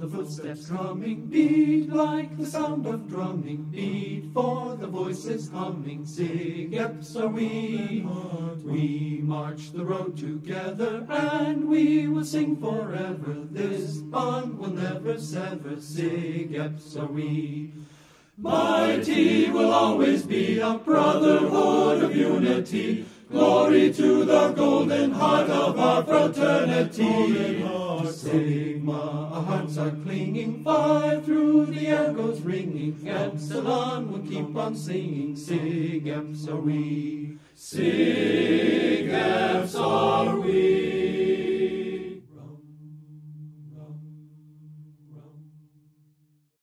let's drumming beat like the sound of drumming beat, for the voices humming, Sig Eps are we. We march the road together, and we will sing forever. This bond will never sever, Sig Eps are we. Mighty will always be a brotherhood of unity. Glory to the golden heart of our fraternity. Are clinging. Phi through the air goes ringing. Epsilon will keep on singing. Sig Eps we. We.